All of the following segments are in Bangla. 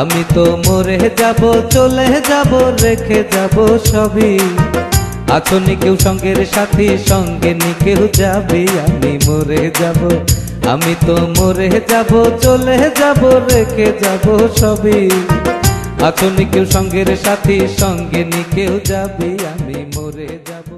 আমি তো মরে যাব, চলে যাব, রেখে যাব সবই। আছো নি কেউ সঙ্গের সাথী, সঙ্গে নি কেউ যাবে, আমি মরে যাব। আমি তো মরে যাব, চলে যাব, রেখে যাব সবই। আছো নি কেউ সঙ্গের সাথী, সঙ্গে নি কেউ যাবে, আমি মরে যাব।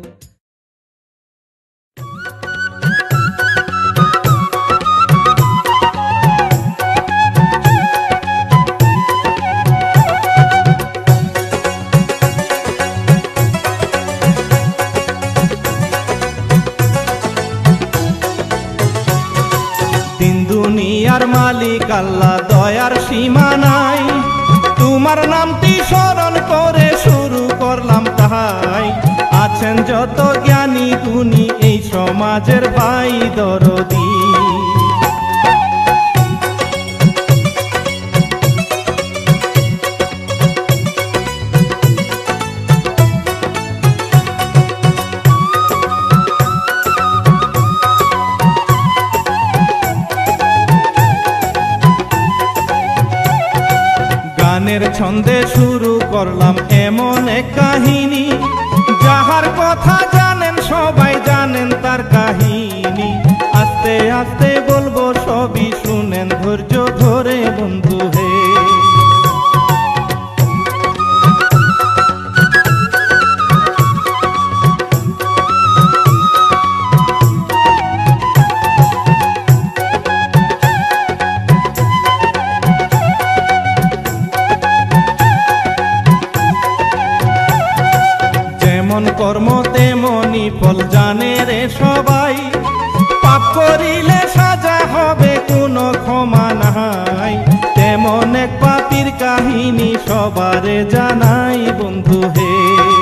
মালিক আল্লাহ দয়ার সীমা নাই। তোমার নামটি স্মরণ করে শুরু করলাম তাহাই। আছেন যত জ্ঞানী গুণী এই সমাজের ভাই, দরদি। ছন্দে শুরু করলাম এমন এক কাহিনী। যাহার কথা যেমন কর্ম, তেমনি ফল জানে রে সবাই। পাপ করিলে সাজা হবে, কোনো ক্ষমা নাই। তেমন এক পাপির কাহিনী সবারে জানাই, বন্ধু হে।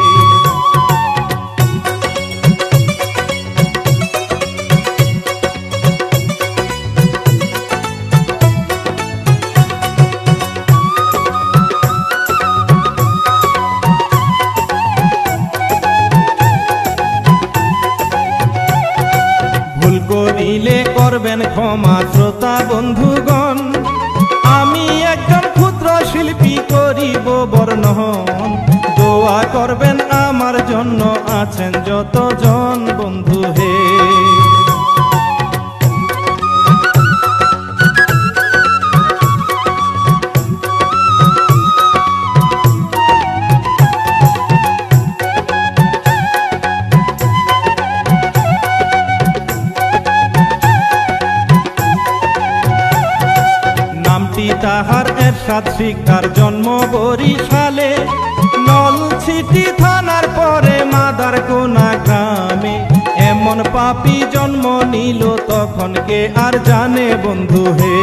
তখন কে আর জানে বন্ধু হে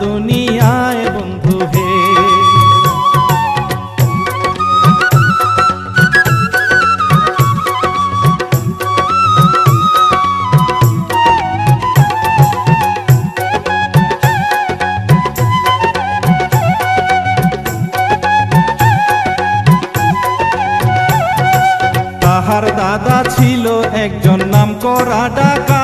দুনিয়ায় বন্ধু হে। তাহার দাদা ছিল একজন নাম করা ডাকাত।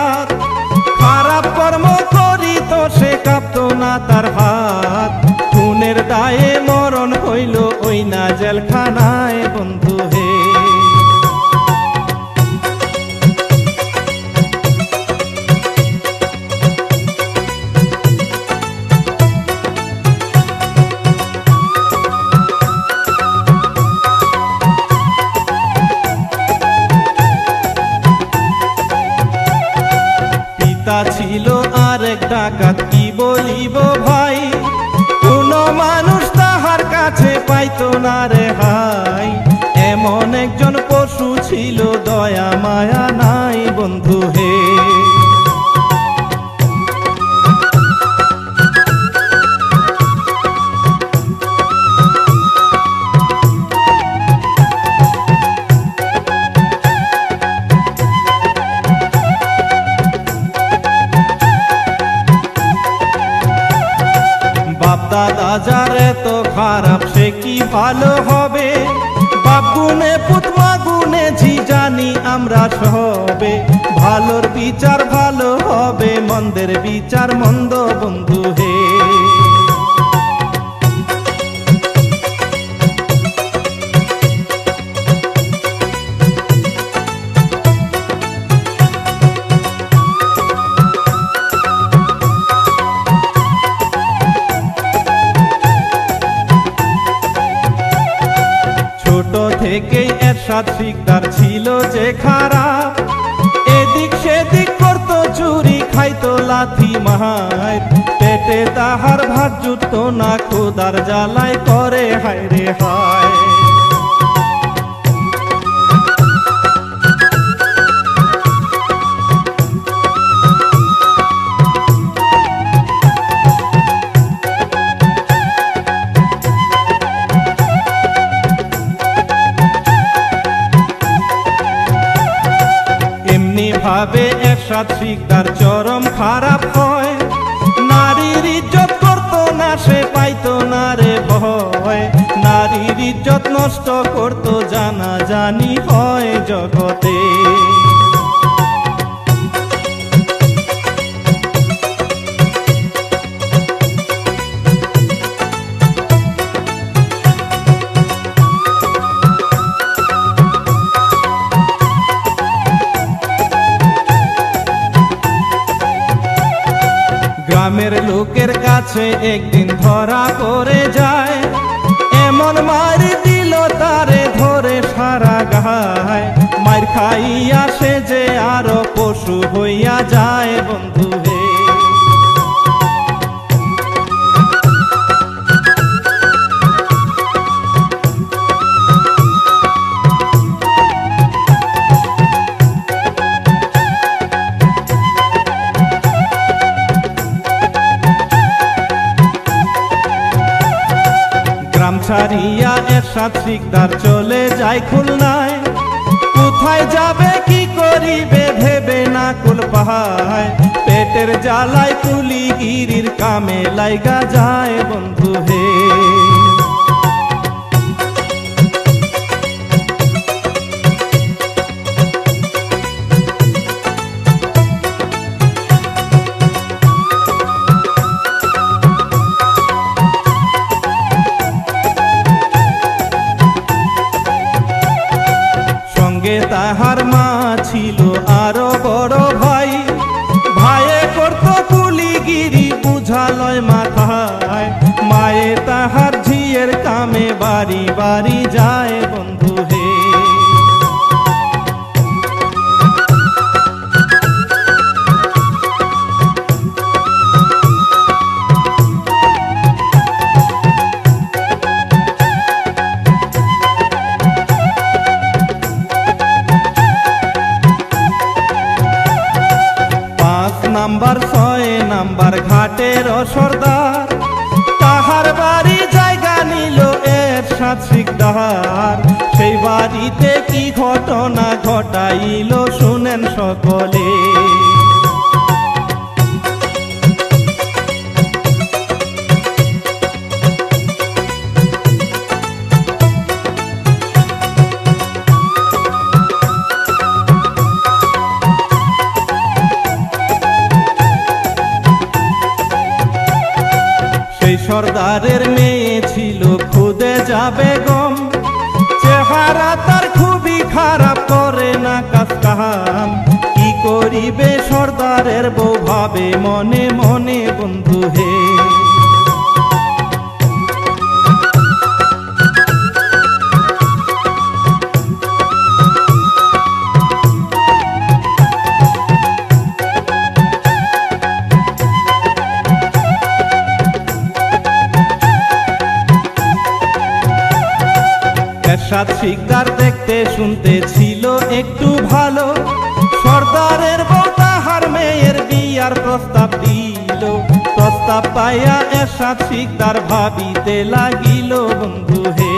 তার হাত খুনের দায়ে মরণ হইল ওই না জেলখানায় বন্ধু। সাত্বিক তার চরম খারাপ হয়। নারীর ইজ্জত করতো না, সে পাইতো না রে ভয়। নারীর ইজ্জত নষ্ট করতো জানা জানি হয় জগতে। একদিন ধরা পড়ে যায়। এমন মার দিল তারে ধরে সারা গায় মার খাইয়া সে যে আরও পশু হইয়া যায়। বিড়ির কামে লাইগা যায় বন্ধু হে। में बारी बारी जाए बंधु। সাত্বিক তার ভাবিতে লাগিল বন্ধু হে।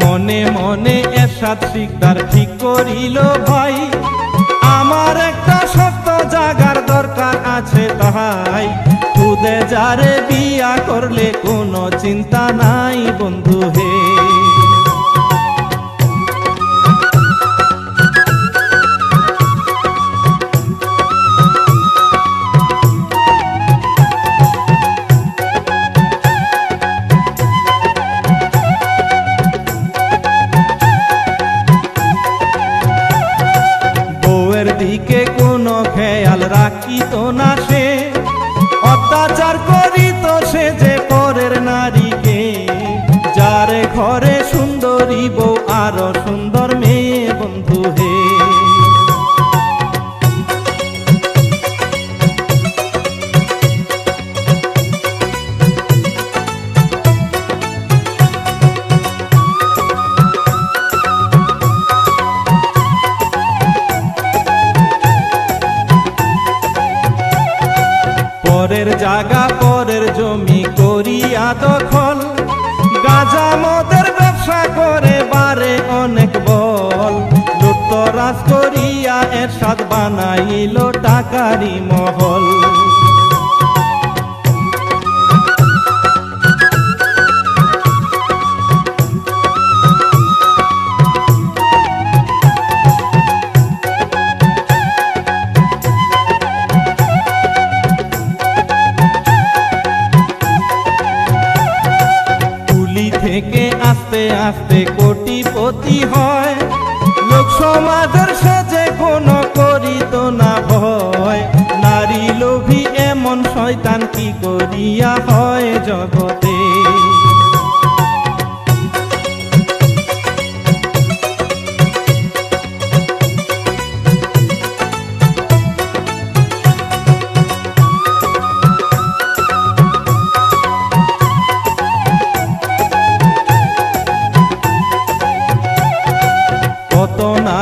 মনে মনে সাচ্ছিক তার ঠিক করিল ভাই। আছে তুদে যারে বিয়া করলে কোনো চিন্তা নাই বন্ধু হে।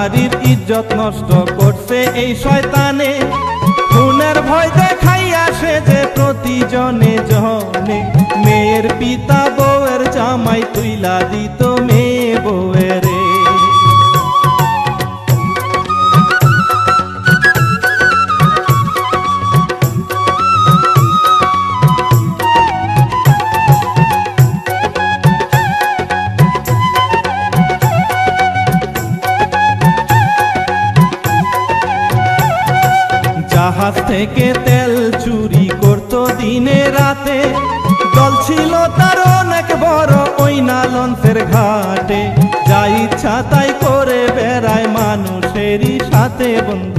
নারীর ইজ্জত নষ্ট করছে এই শয়তানে। খুনের ভয় দেখাইয়া সে যে প্রতিজনে জনে মেয়ের পিতা বউয়ের জামাই তুইলা দিত, মেয়ে বউয়েরে থেকে তেল চুরি করত দিনে রাতে। দল ছিল তার অনেক বড় ওই নালন্সের ঘাটে। যা ইচ্ছা তাই করে বেড়ায় মানুষেরই সাথে বন্ধু।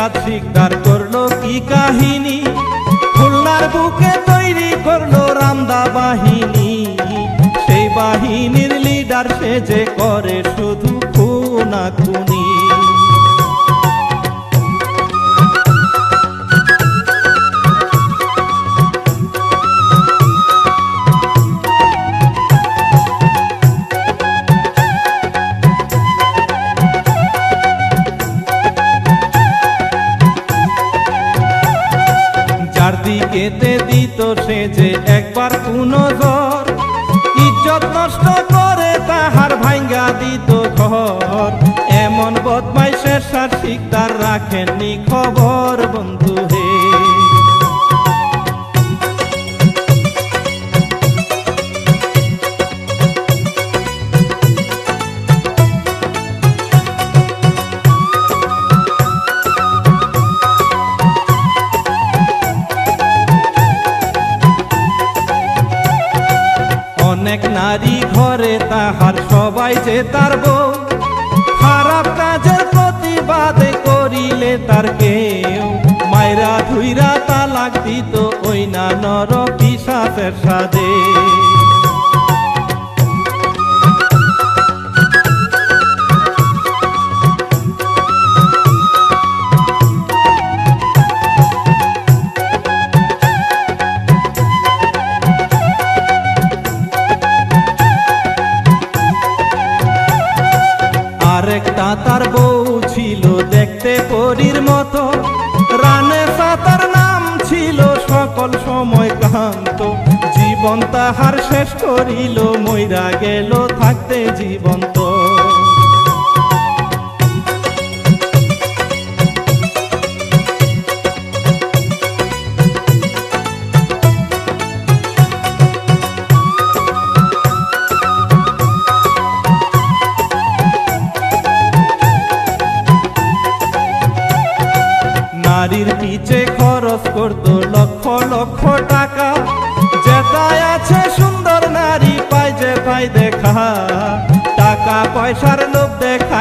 এরশাদ তার করল কি কাহিনী? খুলনার বুকে তৈরি করল রামদা বাহিনী। সেই বাহিনীর লিডার সে যে করে শুধু খুনা খুনি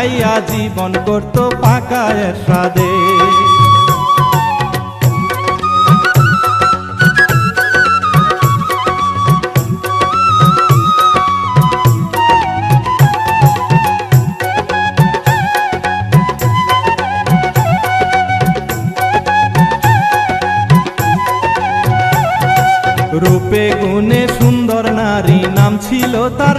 খাইয়া জীবন করত পাকায় স্বাদে রূপে গুণে সুন্দর নারী নাম ছিল তার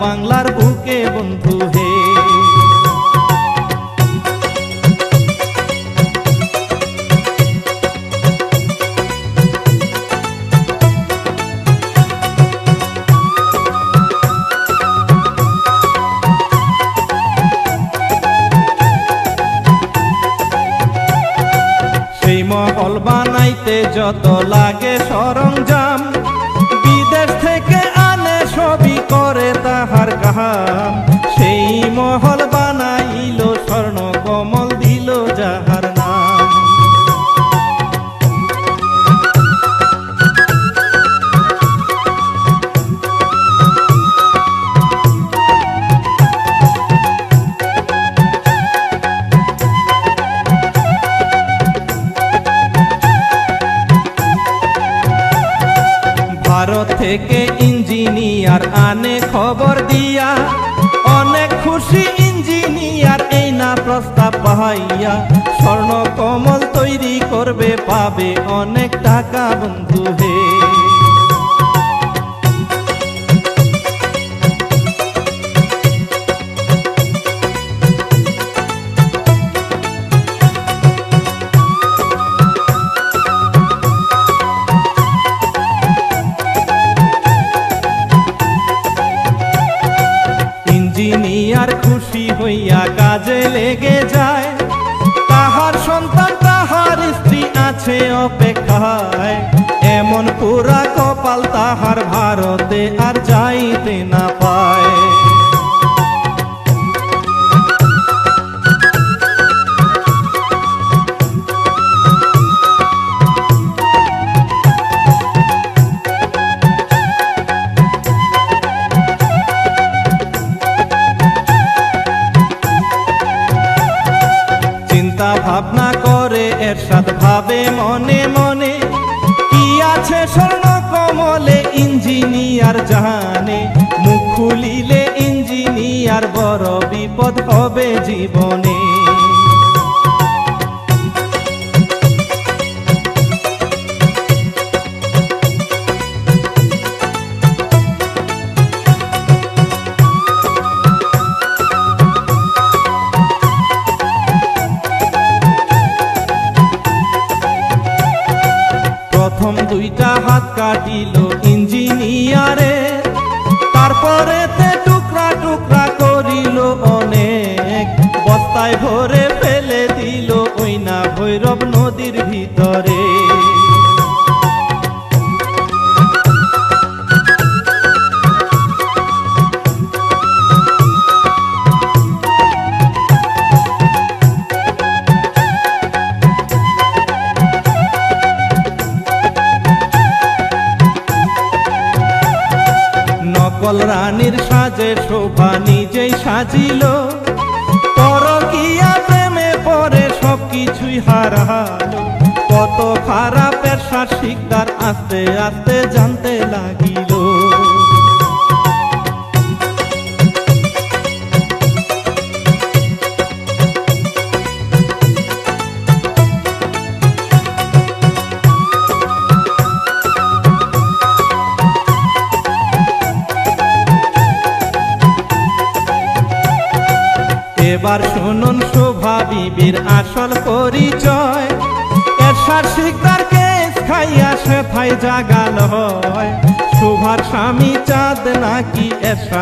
बांगलार बुके बंधु हे এরশাদ ভাবে মনে মনে, কি আছে স্বর্ণ কমলে ইঞ্জিনিয়ার জাহানে? মুখ খুলিলে ইঞ্জিনিয়ার বড় বিপদ হবে জীবনে।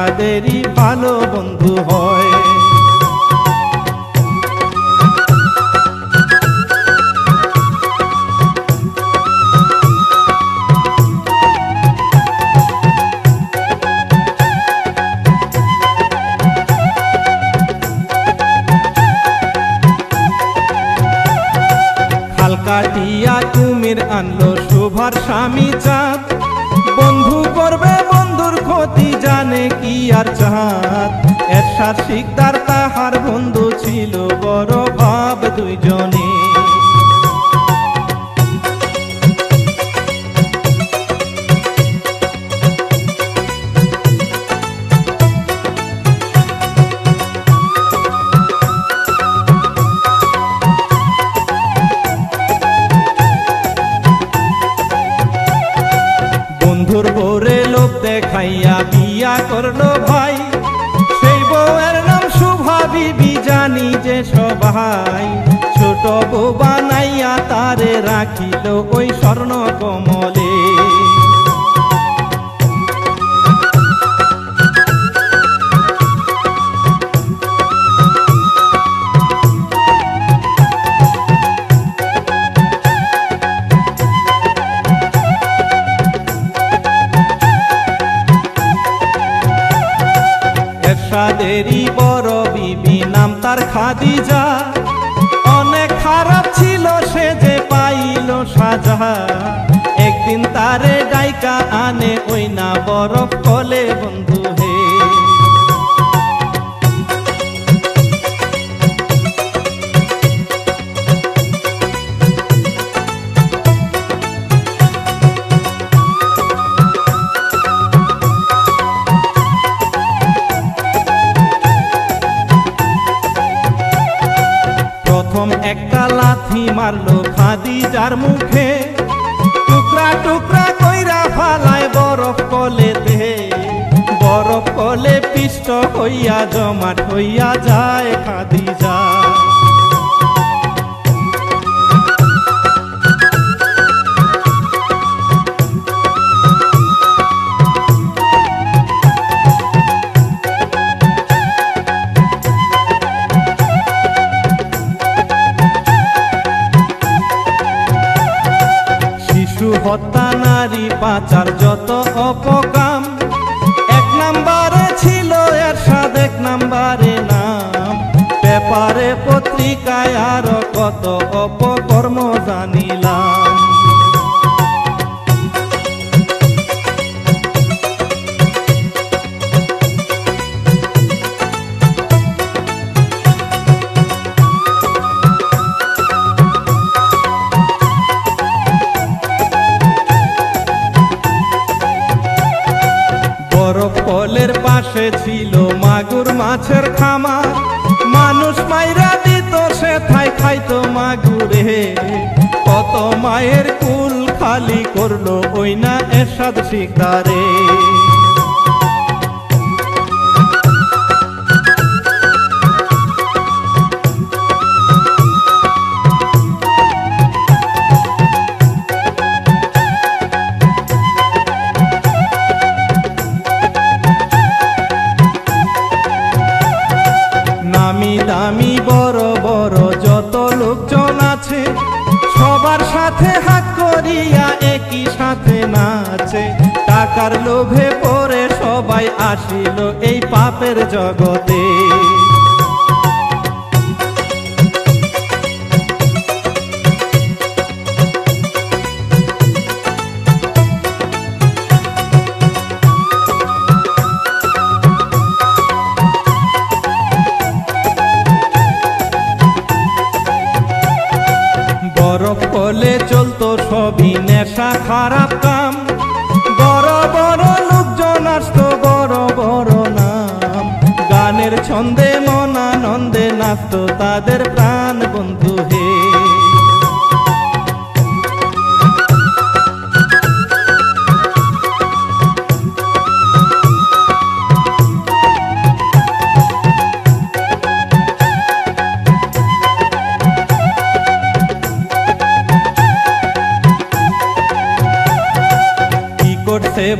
Padre হাত। এর এরশাদ শিকদার তাহার বন্ধু ছিল বড় ভাব দুইজনে आया रो अफ्रीका গানের ছন্দে মনানন্দে নাচত তাদের প্রাণ বন্ধু হে।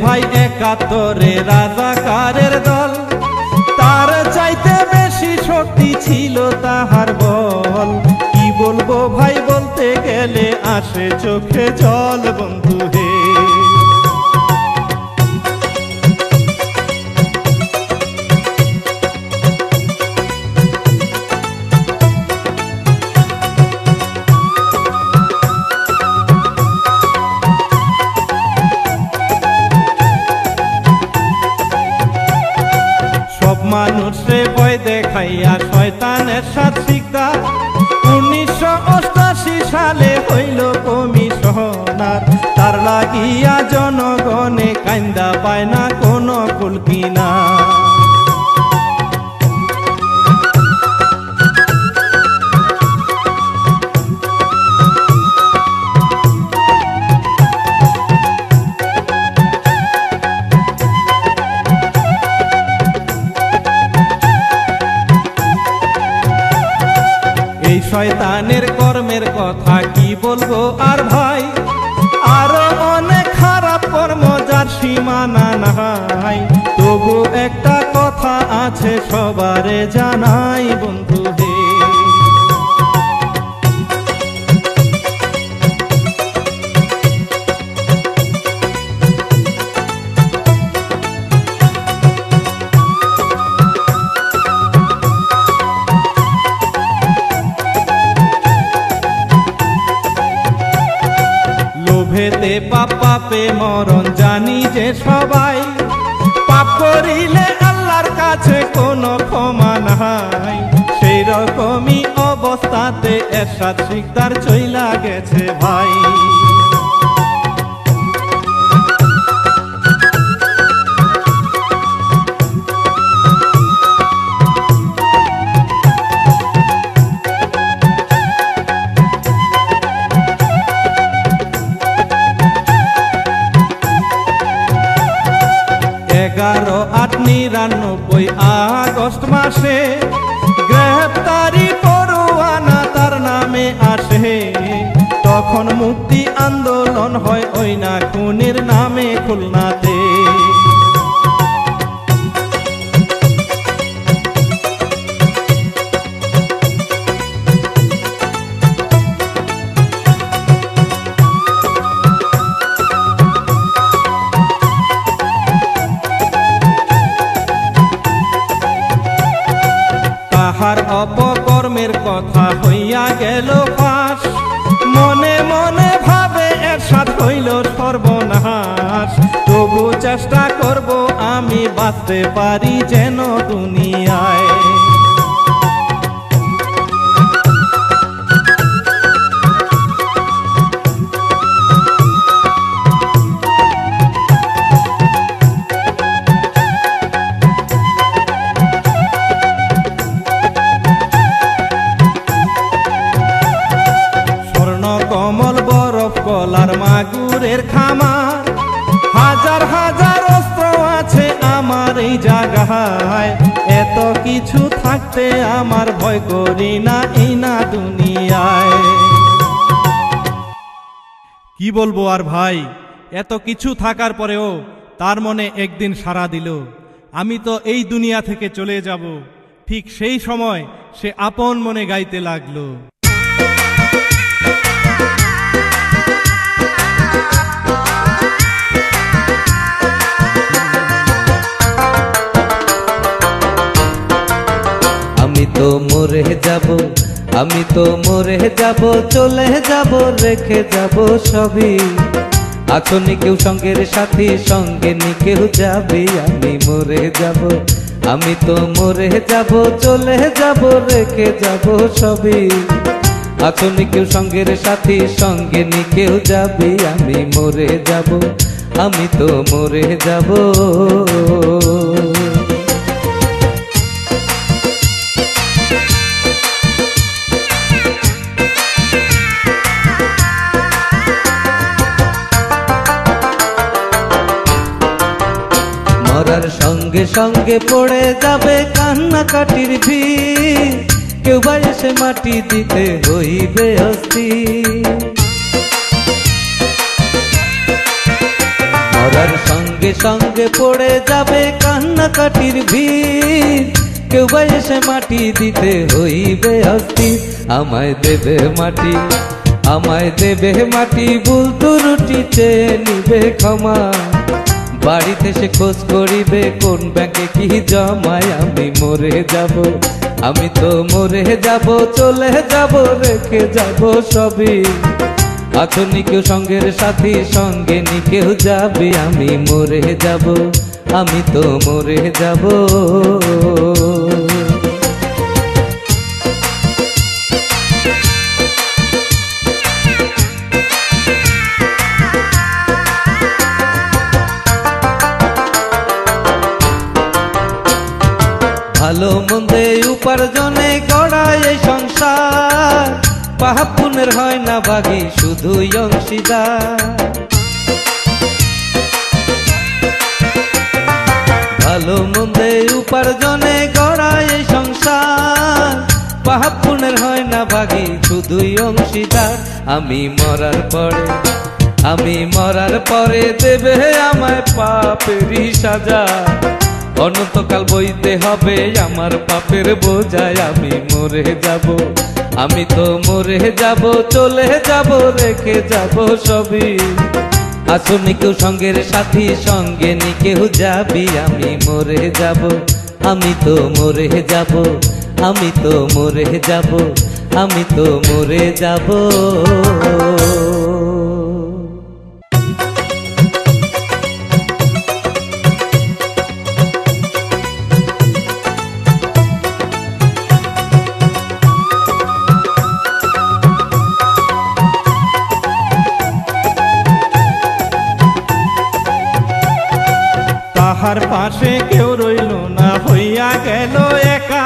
ভাই একাত্তরে রাজাকার আসে চোখে জল মরণ জানি যে সবাই পাপ করিলে আল্লাহর কাছে কোনো ক্ষমা নাই। সেই রকমই অবস্থাতে এরশাদ শিকদার চইলা গেছে ভাই। যখন মুক্তি আন্দোলন হয় ওই না খুনের নামে খুলনাতে আমি বাঁচতে পারি যেন দুনিয়ায় কি বলব আর ভাই? এত কিছু থাকার পরেও তার মনে একদিন সারা দিল। আমি তো এই দুনিয়া থেকে চলে যাব। ঠিক সেই সময় সে আপন মনে গাইতে লাগল। আমি তো মরে যাব। আমি তো মরে যাব, চলে যাব, রেখে যাব সবই। আছনি কেউ সঙ্গের সাথী, সঙ্গে নি কেউ যাবে, আমি মরে যাব। আমি তো মরে যাব, চলে যাব, রেখে যাব সবই। আছনি কেউ সঙ্গের সাথী, সঙ্গে নি কেউ যাবে, আমি মরে যাব। আমি তো মরে যাব। সঙ্গে সঙ্গে পড়ে যাবে কান্নাকাটির ভিড়। কেউ বা এসে মাটি দিতে হইবে অস্থি মরার সঙ্গে সঙ্গে পড়ে যাবে কান্নাকাটির ভিড়। কেউ বা এসে মাটি দিতে হইবে অস্থি আমায় দেবে মাটি, আমায় দেবে মাটি। ভুল ত্রুটি চেয়ে নিবে ক্ষমা। বাড়িতে সে খোঁজ করিবে, কোন ব্যাংকে কি জমায়, আমি মরে যাব। আমি তো মরে যাব, চলে যাব, রেখে যাব সবই। আছনি কেউ সঙ্গের সাথী, সঙ্গে নি কেউ যাবে, আমি মরে যাব, আমি তো মরে যাব। উপার্জনে গড়া এই সংসার। পাহাপ পুনের হয় না ভাগি শুধুই অংশীদার। ভালো মন্দে উপার্জনে গড়া এই সংসার। পাহাপ পুনের হয় না ভাগি শুধুই অংশীদার। আমি মরার পরে, আমি মরার পরে দেবে আমায় পাপেরই সাজা। অনন্তকাল বইতে হবে, আমার পাপের বোঝায় আমি মরে যাব। আমি তো মরে যাব, চলে যাব, রেখে যাব সবই। আসনি কেউ সঙ্গের সাথী, সঙ্গে নি কেউ যাবি, আমি মরে যাব। আমি তো মরে যাব, আমি তো মরে যাব, আমি তো মরে যাব। তাহার পাশে কেউ রইল না, হইয়া গেল একা।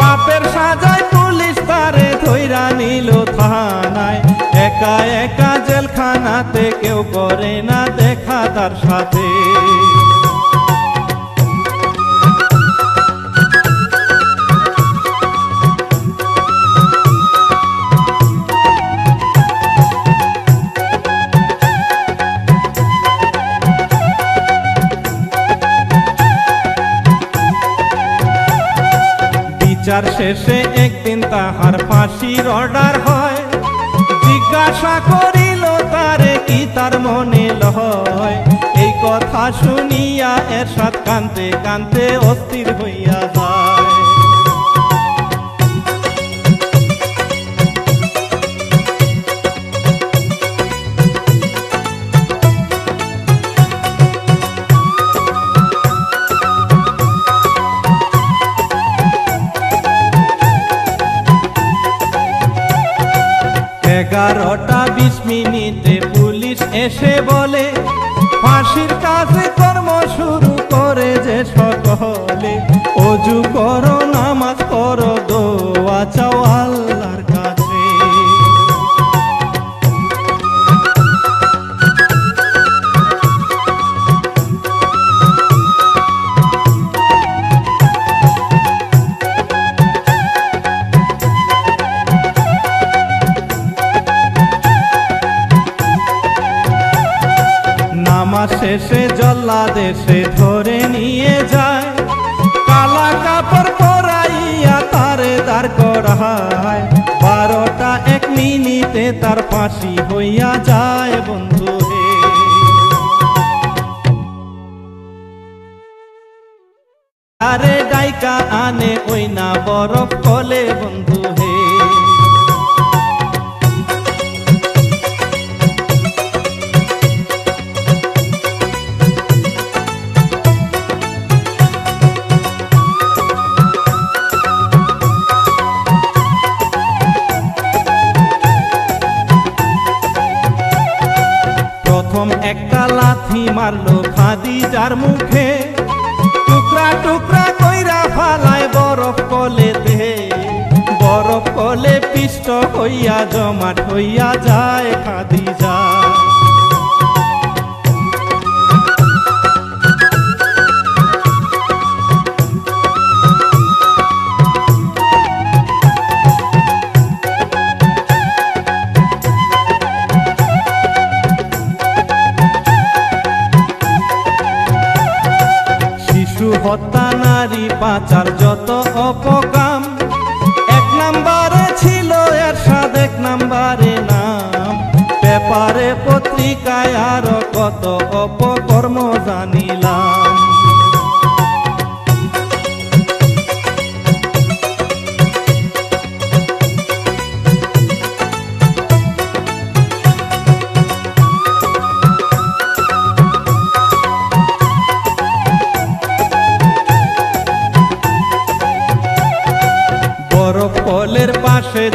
পাপের সাজায় পুলিশ তারে ধৈরা নিল থানায়। একা একা জেলখানাতে কেউ করে না দেখা তার সাথে। বিচার শেষে একদিন তাহার ফাঁসির অর্ডার হয়। জিজ্ঞাসা করিল, তারে কি তার মনে লয়? এই কথা শুনিয়া এর সাথ কানতে কানতে অস্থির হইয়া পুলিশ এসে বলে ফাঁসির কাছে কর্ম শুরু করে যে সকলে। অজু করো तार पासी होइया जा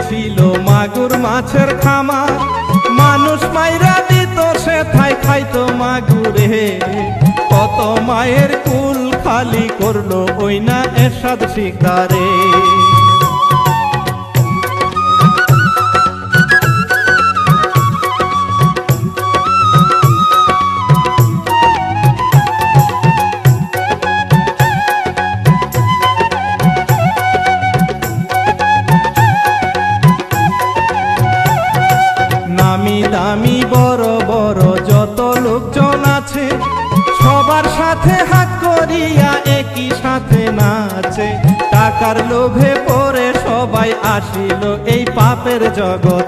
ছিল মাগুর মাছের খামার মানুষ মাইরা দিত, সে থাই খাইতো মাগুরে। কত মায়ের কুল খালি করল ওই না এসাদ শিকারে আসিল এই পাপের জগৎ।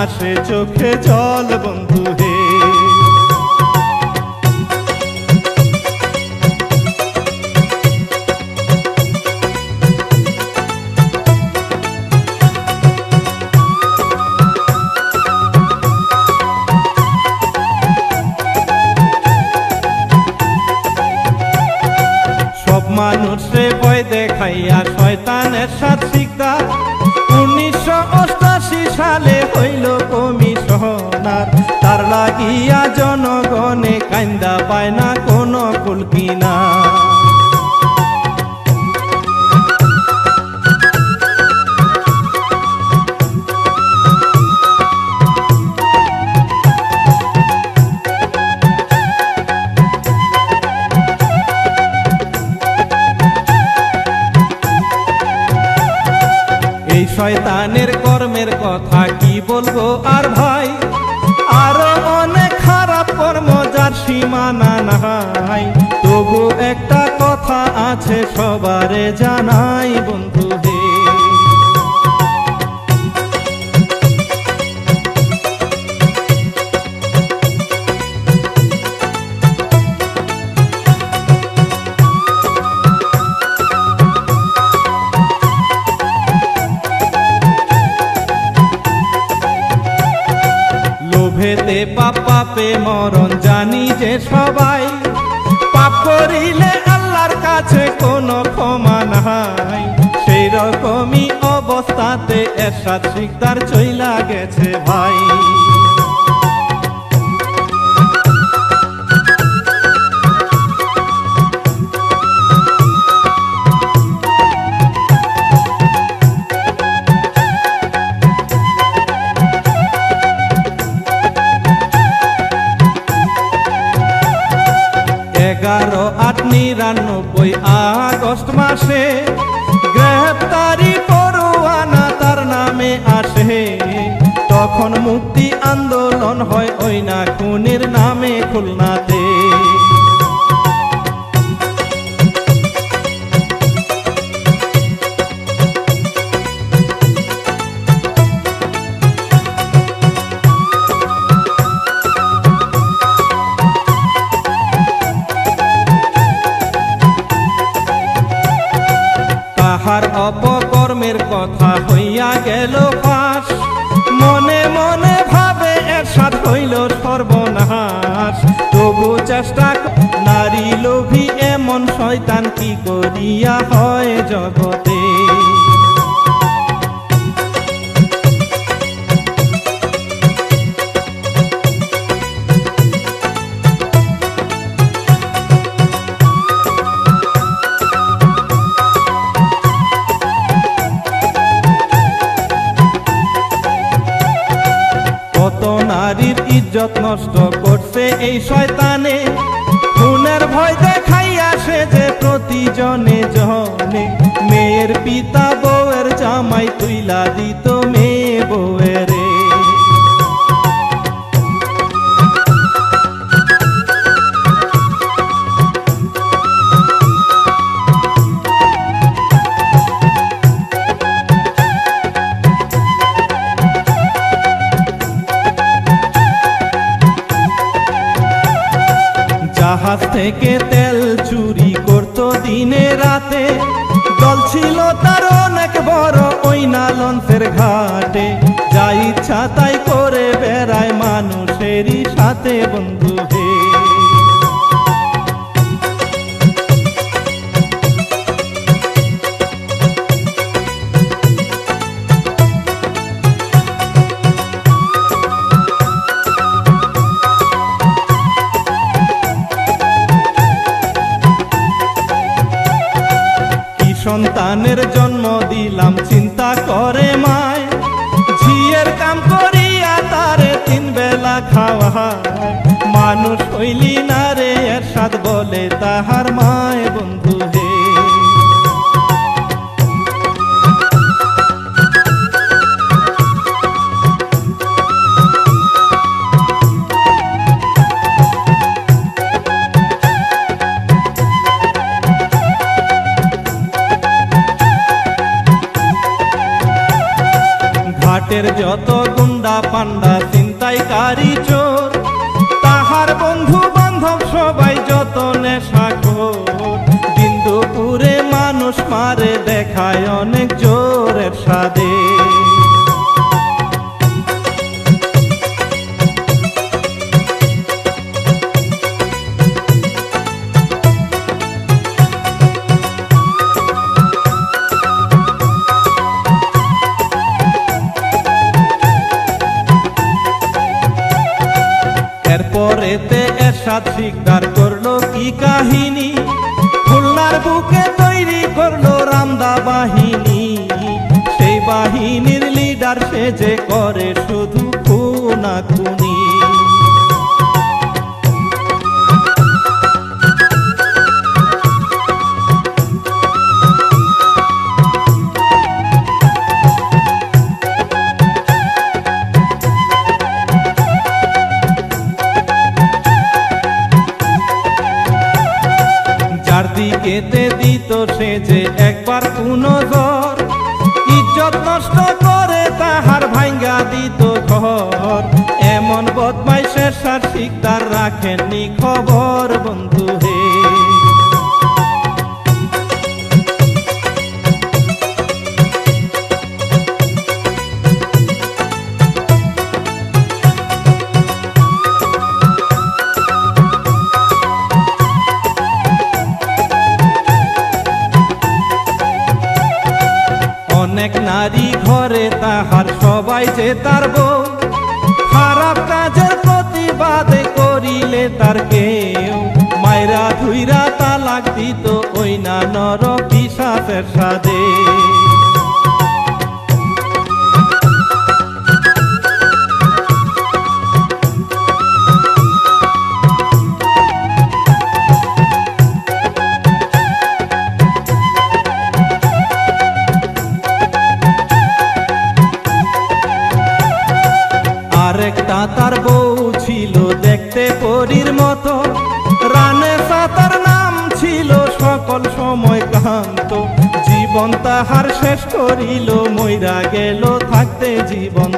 আসে চোখে জল বন্ধু হে। মানুষে ভয় দেখাইয়া থাকিয়া জন जाना আসে গ্রেপ্তারি পরোয়ানা তার নামে আসে। তখন মুক্তি আন্দোলন হয়, ওই না খুনের নামে খুলনাতে। ஐயா তাহার যে তার বউ। খারাপ কাজের প্রতিবাদ করিলে তার কেউ। মায়েরা ধুইরা তালাক দিত ওই না নর পিসাতের সাদে শেষ করিল মইরা গেল থাকতে জীবন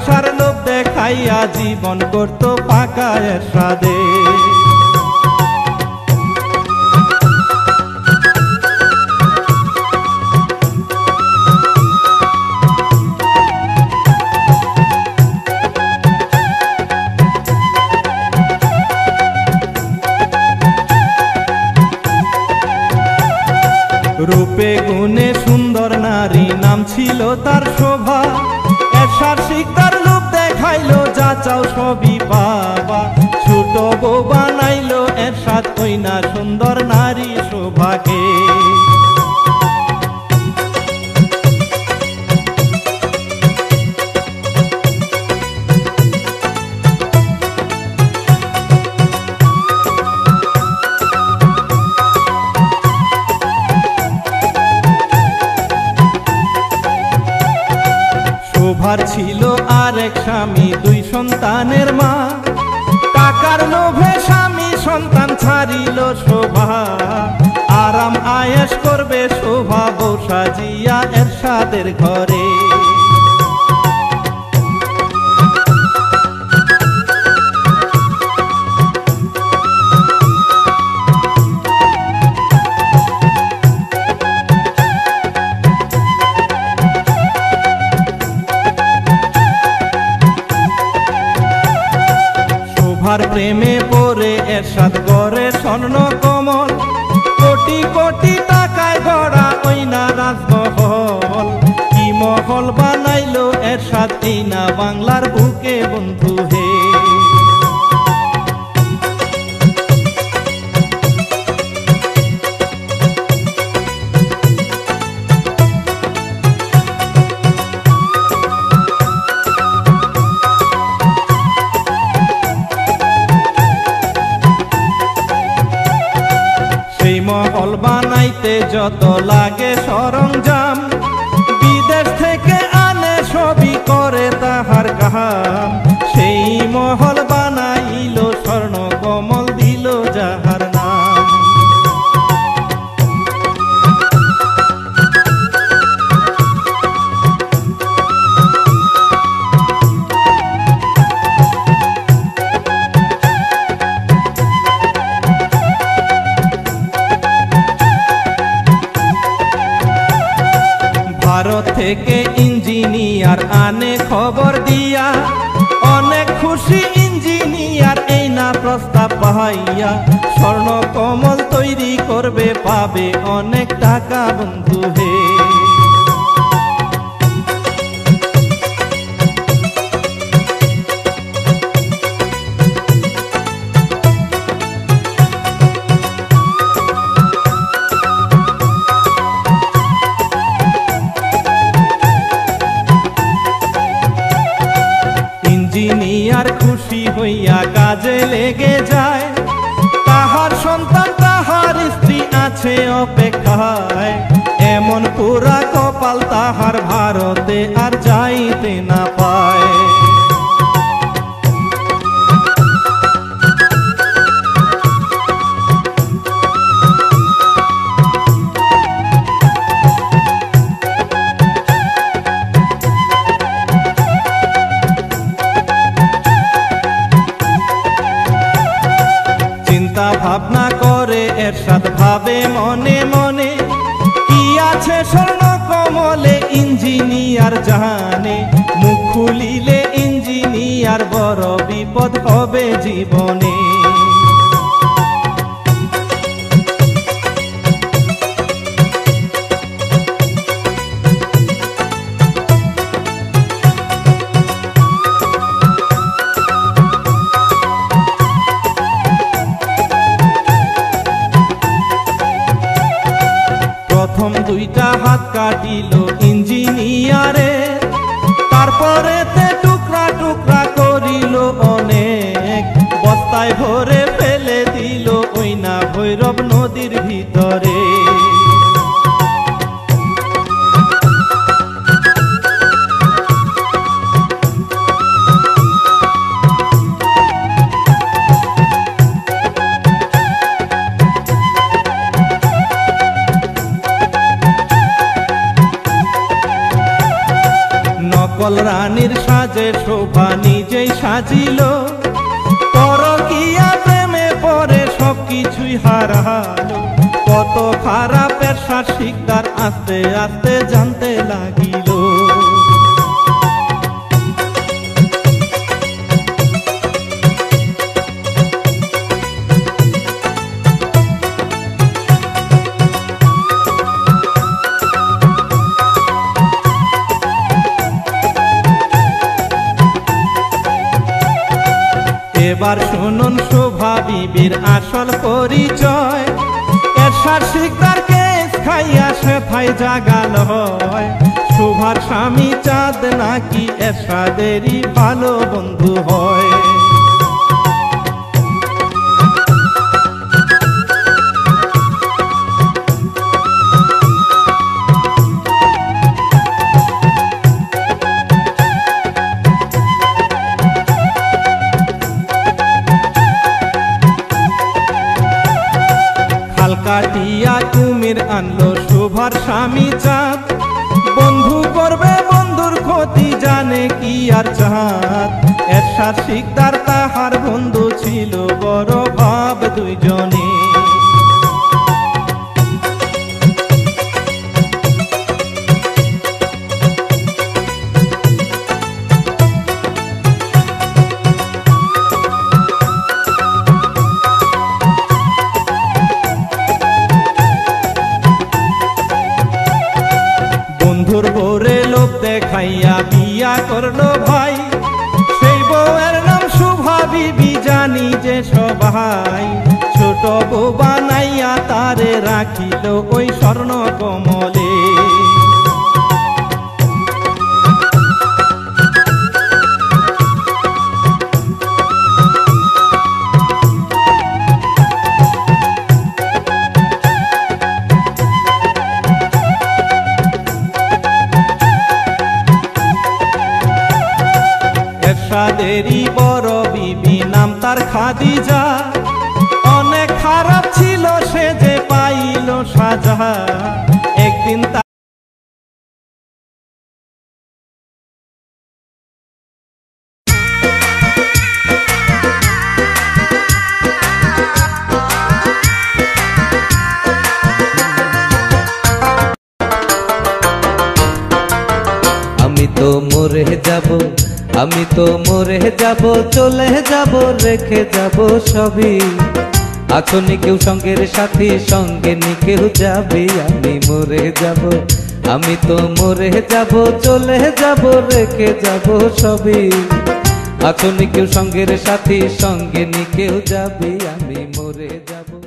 পয়সার লোভ দেখাইয়া জীবন করতো পাকায় সাদে শোভাকে শোভার ছিল আর এক স্বামী দুই সন্তানের মা। হারিল শোভা। আরাম আয়েস করবে শোভা বৌ সাজিয়া এরশাদের ঘরে। রূপসী ইঞ্জিনিয়ার, এই না প্রস্তাব পাহাইয়া স্বর্ণ কমল তৈরি করবে, পাবে অনেক টাকা বন্ধু হে। আছে অপেক্ষায়। এমন পুরা কপাল তাহার ভারতে আর যাইতে নকল রানীর সাজে শোভা নিজেই সাজিল। পরকিয়া প্রেমে পরে সব কিছুই হারালো। কত খারাপের শাসিকার আস্তে আস্তে জানতে লাগিল। এবার শুনুন শোভা বিবির আসল পরিচয়। এরশার শিকদার কেস খাইয়া সে ভাই জাগাল হয়। শোভার স্বামী চাঁদ নাকি এরশাদেরই ভালো বন্ধু হয়। খালকাটিয়া কুমির আনলো শোভার স্বামী চাঁদ। বন্ধু করবে বন্ধুর ক্ষতি, জানে কি আর চাঁদ। এরশাদ শিকদার তাহার বন্ধু ছিল বড় ভাব দুইজনে। খাদিজা অনেক খারাপ ছিল সে যে পাইল সাজা। একদিন যাব, চলে যাব, রেখে যাব সবই। আছো নি কেউ সঙ্গের সাথী, সঙ্গে নি কেউ যাবে, আমি মরে যাব, আমি তো মরে যাব, চলে যাব, রেখে যাব সবই। আছো নি কেউ সঙ্গের সাথী, সঙ্গে নি কেউ যাবে, আমি মরে যাব।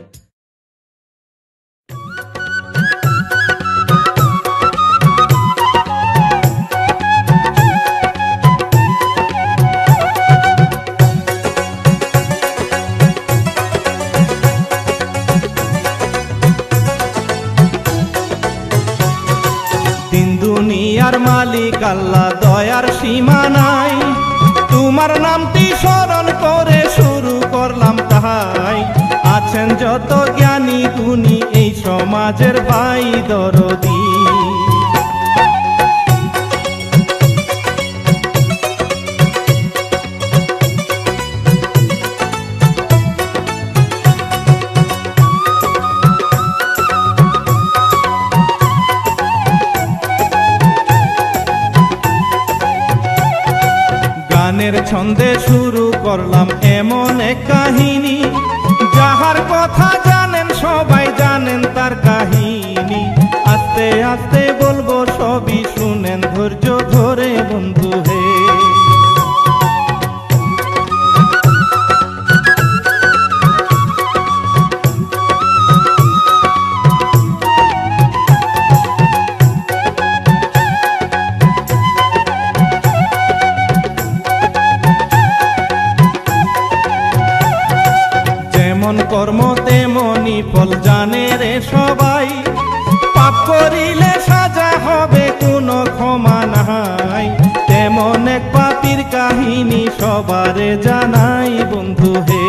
দুনিয়ার মালিক আল্লাহ, দয়ার সীমা নাই। তোমার নামটি স্মরণ করে শুরু করলাম তাহাই। আছেন যত জ্ঞানী তুনি এই সমাজের বাই দরদি। প্রেমের ছন্দে শুরু করলাম এমন এক কাহিনী। যাহার কথা জানেন, সবাই জানেন তার কাহিনী। আস্তে আস্তে বলব, সবই শুনেন, ধৈর্য ধরে কাহিনী সবার জানাই বন্ধু হে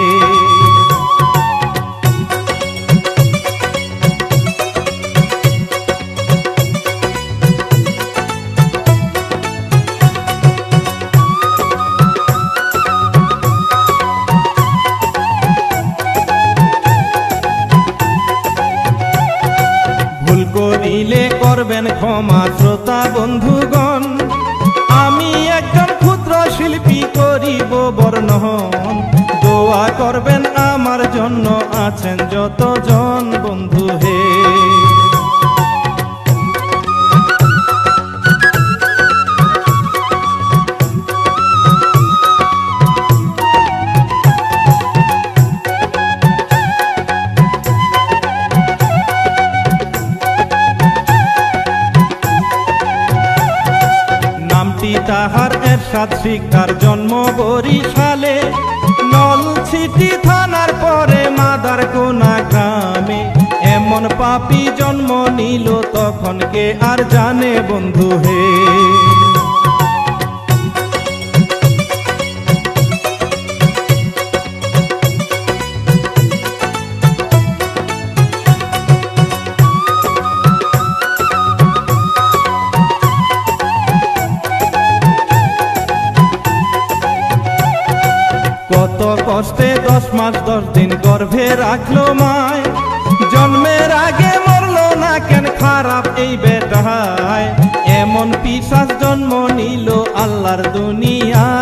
খারাপ এই বেটায় এমন পিসাস জন্ম নিল আল্লাহর দুনিয়া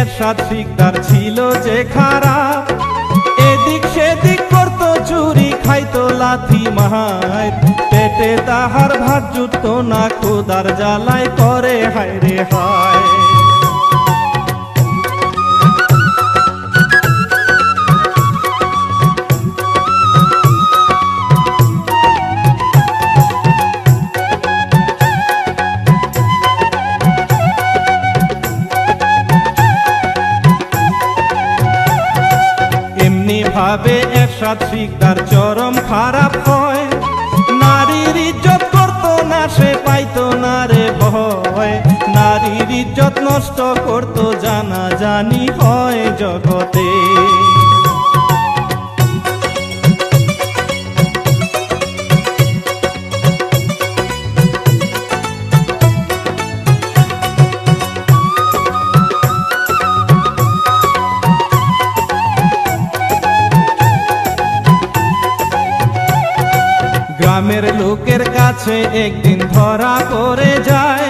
এরশাদ শিকদার ছিল যে খারাপ। এদিক সেদিক করতো, চুরি খাইতো, লাথি মাহায় পেটে তাহার ভাত জুটতো না, খোদার জ্বালায় করে হায় রে হায়। ভাবে তার চরম খারাপ হয় নারীর ইজ্জত করতো না, সে পাইতো না রে ভয়। নারীর ইজ্জত নষ্ট করতো জানা জানি হয় জগতে। একদিন ধরা পড়ে যায়।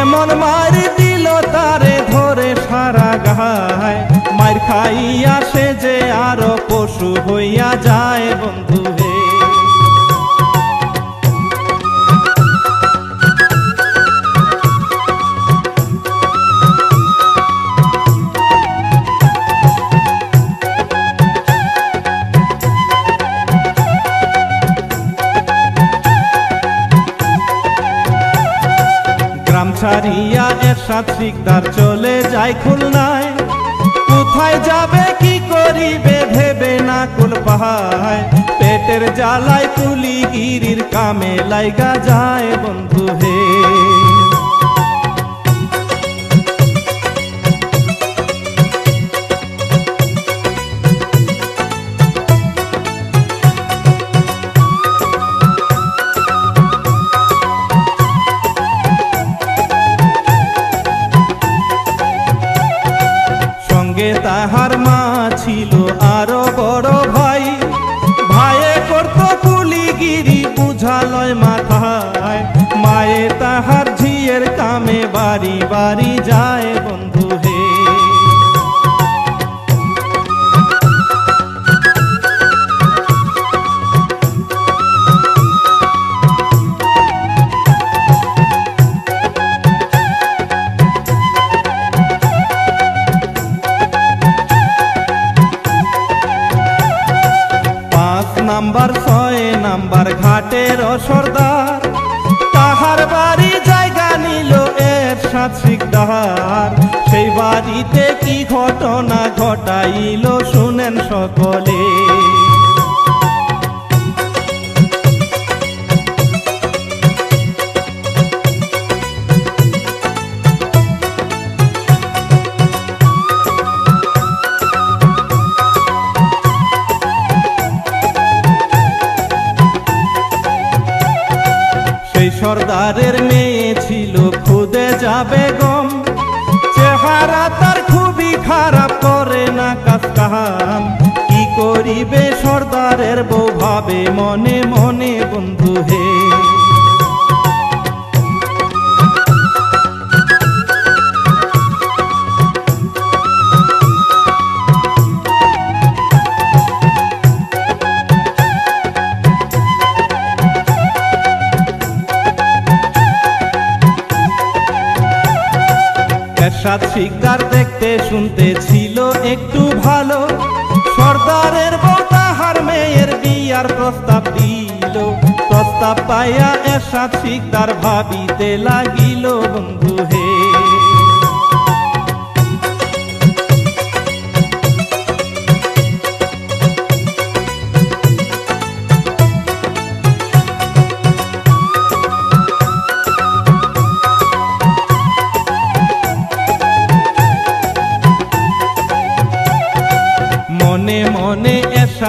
এমন মার দিল তারে ধরে সারা গায় মার খাইয়া সে যে আরও পশু হইয়া যায়। জ্বালায় তুলি গিরির কামে লাইগা যায় বন্ধু।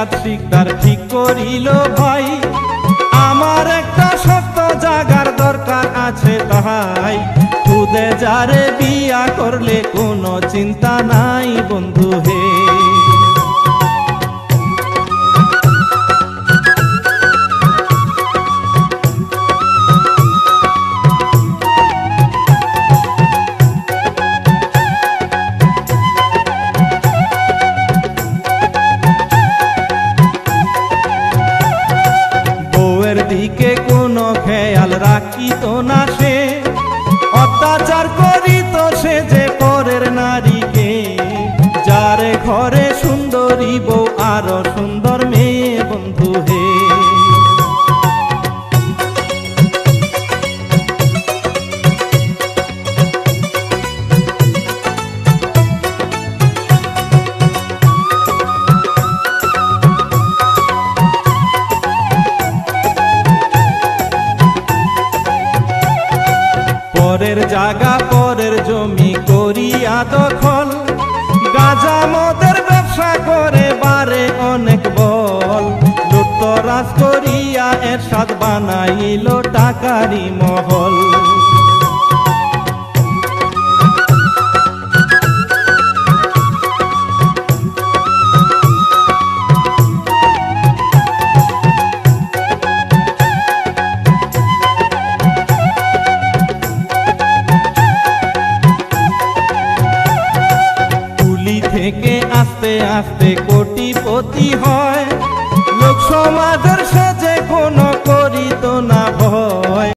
শিকদার ঠিক করিল ভাই। আমার একটা শক্ত জাগার দরকার আছে তাহাই। খুদে যারে বিয়া করলে কোনো চিন্তা নাই বন্ধু হে।